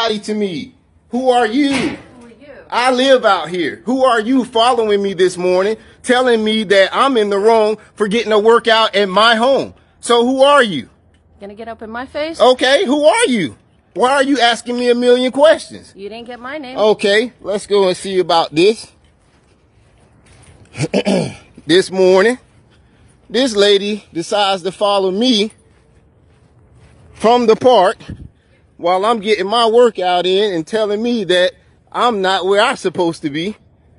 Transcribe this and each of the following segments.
To me. Who are you? Who are you? I live out here. Who are you following me this morning, telling me that I'm in the wrong for getting a workout at my home? So who are you? Gonna get up in my face? Okay, who are you? Why are you asking me a million questions? You didn't get my name. Okay, let's go and see about this. this morning, this lady decides to follow me from the park while I'm getting my workout in and telling me that I'm not where I'm supposed to be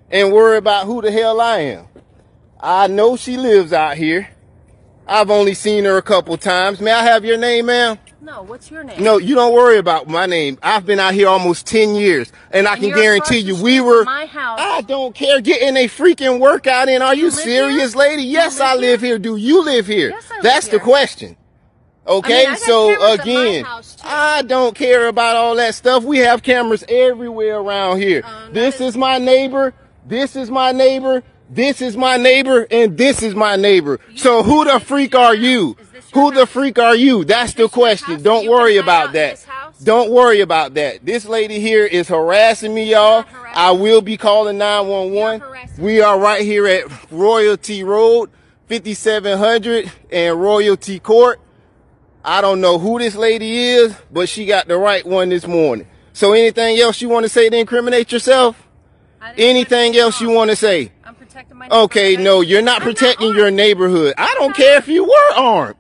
and worry about who the hell I am. I know she lives out here. I've only seen her a couple times. May I have your name, ma'am? No, what's your name? No, you don't worry about my name. I've been out here almost 10 years and I can guarantee you we were my house. I don't care getting a freaking workout in. Are you, live serious, here? lady? Yes, live I live here. Do you live here? Yes, I live That's the here. question. Okay, I got so cameras my again, too. I don't care about all that stuff. We have cameras everywhere around here. Um, this is- my neighbor. This is my neighbor. This is my neighbor, and this is my neighbor. So who the freak are you? Who the freak are you? That's the question. Don't worry about that. Don't worry about that. This lady here is harassing me, y'all. I will be calling 911. You're We are right here at Royalty Road, 5700 and Royalty Court. I don't know who this lady is, but she got the right one this morning. So anything else you want to say to incriminate yourself? Anything else you want to say? I'm protecting my Okay, no, you're not I'm protecting armed. your neighborhood. I don't care if you were armed.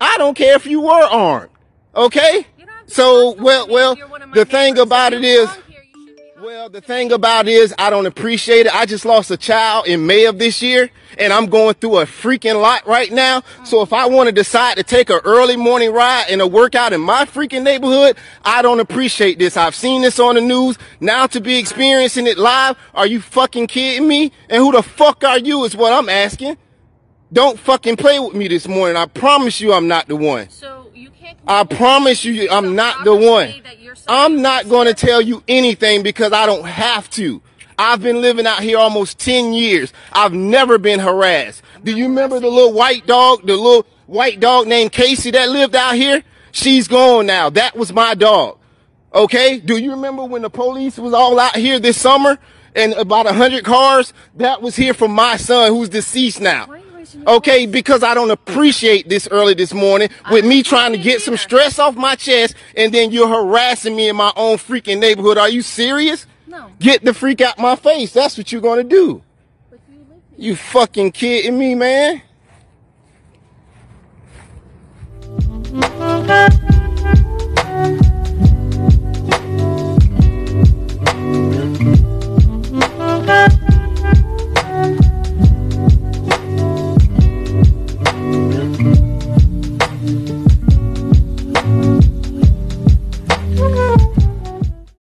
I don't care if you were armed. Okay? You don't have to So, well, well, if you're one of my the thing about it is, well, the thing about it is, I don't appreciate it. I just lost a child in May of this year, and I'm going through a freaking lot right now. So if I want to decide to take an early morning ride and a workout in my freaking neighborhood, I don't appreciate this. I've seen this on the news. Now to be experiencing it live, are you fucking kidding me? And who the fuck are you is what I'm asking. Don't fucking play with me this morning. I promise you I'm not the one. So you can't. I promise you, I'm So not the one. I'm not going to tell you anything because I don't have to. I've been living out here almost 10 years. I've never been harassed. Do you remember the little white dog, the little white dog named Casey that lived out here? She's gone now. That was my dog. Okay? Do you remember when the police was all out here this summer and about a hundred cars? That was here for my son who's deceased now. Why are you raising your Okay, because I don't appreciate this early this morning with me trying to get some stress off my chest and then you're harassing me in my own freaking neighborhood. Are you serious? No. Get the freak out my face. That's what you're gonna do. You. You fucking kidding me, man?